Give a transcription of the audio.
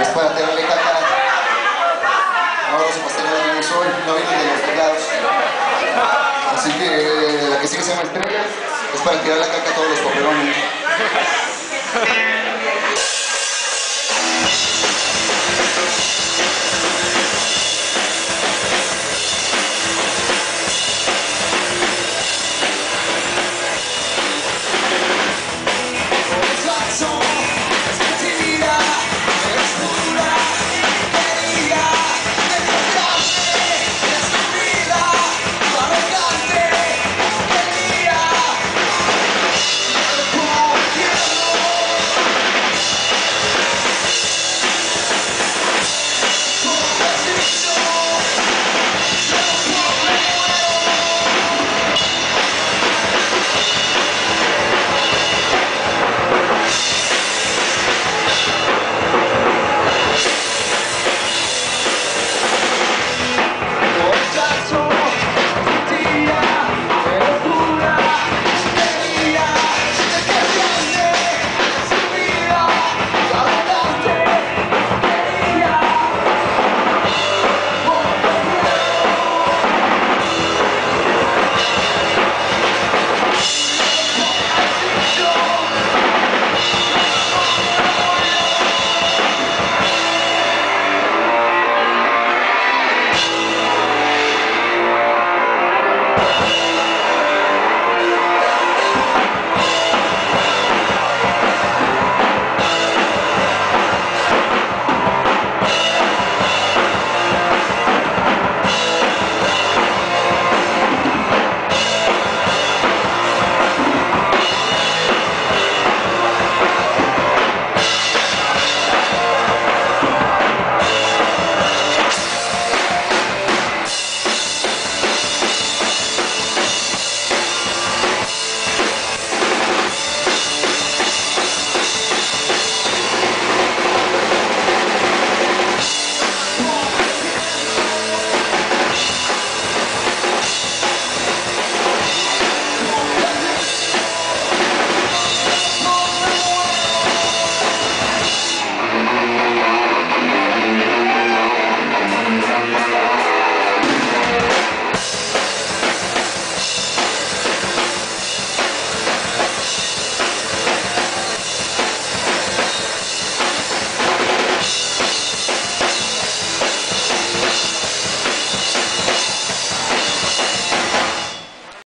es para tirarle caca. Ahora los pasteles no vienen hoy, no vienen de los teclados. Así que eh, la que sigue se llama Estrella, es para tirar la caca a todos los papelones.